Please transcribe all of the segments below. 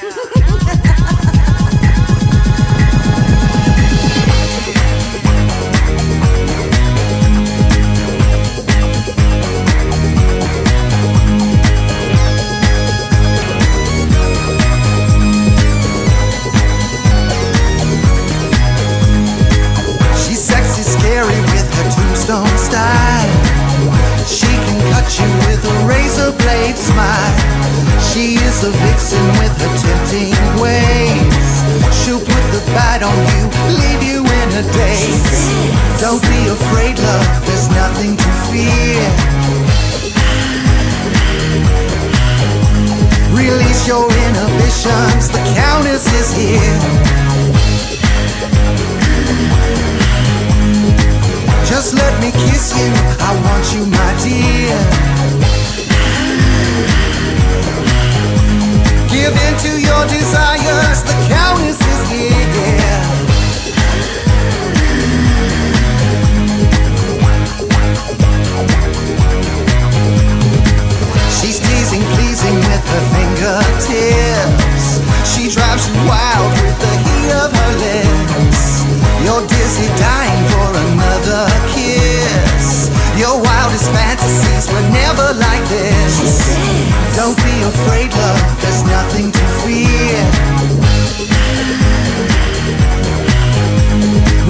She's smile. She is a vixen with her tempting ways. She'll put the bite on you, leave you in a daze. Don't be afraid, love, there's nothing to fear. Release your inhibitions, the countess is here. Dying for another kiss. Your wildest fantasies were never like this. Don't be afraid, love, there's nothing to fear.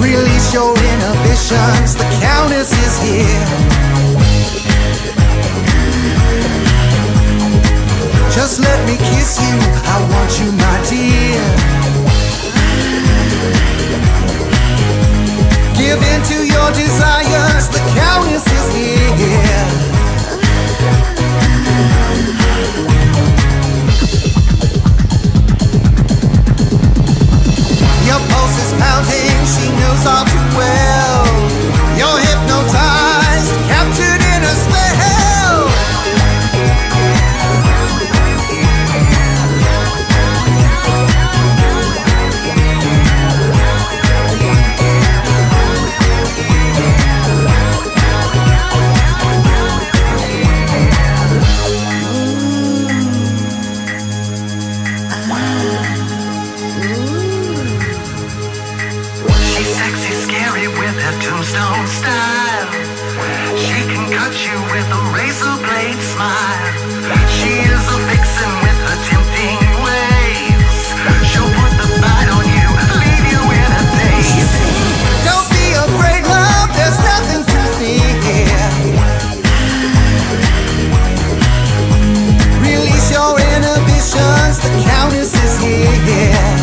Release your inhibitions, the countess is here. Just let me kiss you, I want you, my dear. Give in to your desires, the countess is here. Her tombstone style. She can cut you with a razor blade smile. She is a vixen with her tempting ways. She'll put the bite on you, leave you in a daze. Don't be afraid, love, there's nothing to fear. Release your inhibitions, the countess is here.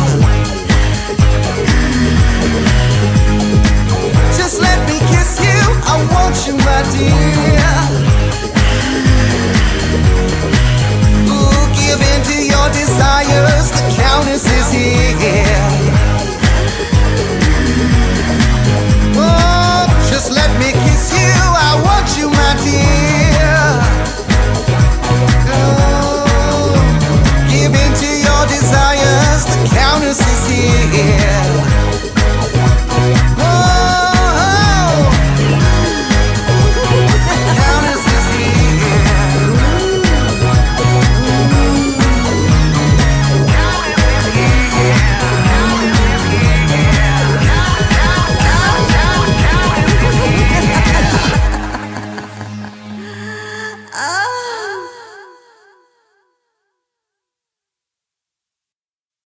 Christmas is here. Oh, just let me kiss you. I want you, my dear. Oh, give in to your desires. The countess is here.